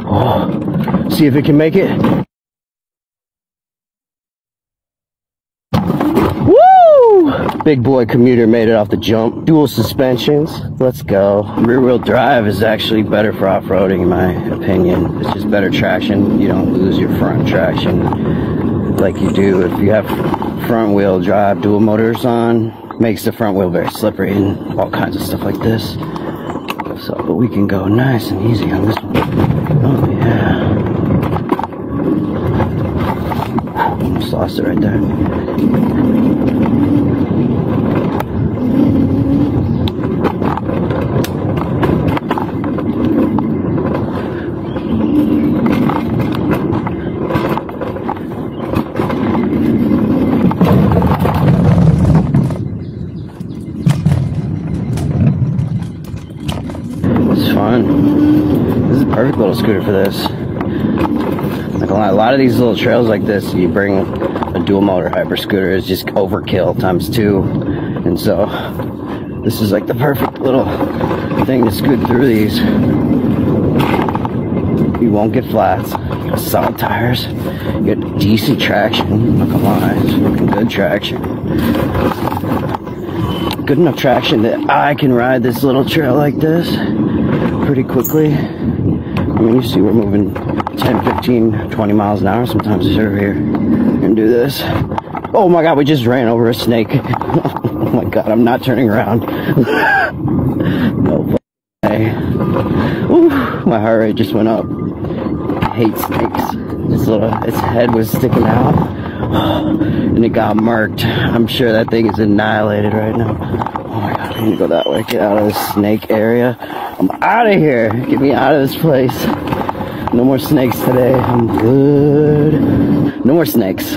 Oh, see if it can make it. Woo! Big boy commuter made it off the jump. Dual suspensions. Let's go. Rear wheel drive is actually better for off-roading in my opinion. It's just better traction. You don't lose your front traction like you do if you have front wheel drive dual motors on. Makes the front wheel very slippery and all kinds of stuff like this. So, but we can go nice and easy on this one. Oh yeah. It right there. It's fun. This is a perfect little scooter for this. Like a lot, a lot of these little trails like this, you bring a dual motor hyper scooter is just overkill times two, and so this is like the perfect little thing to scoot through these. You won't get flats. Solid tires. You got decent traction. Not gonna lie, it's good traction. Good enough traction that I can ride this little trail like this pretty quickly. I mean, you see we're moving 10, 15, 20 miles an hour sometimes over here and do this. Oh my god, we just ran over a snake. oh my god, I'm not turning around. no way. Ooh, my heart rate just went up. I hate snakes. Its little, its head was sticking out. And it got marked. I'm sure that thing is annihilated right now. Oh my god, I need to go that way. Get out of this snake area. I'm out of here. Get me out of this place. No more snakes today. I'm good. No more snakes.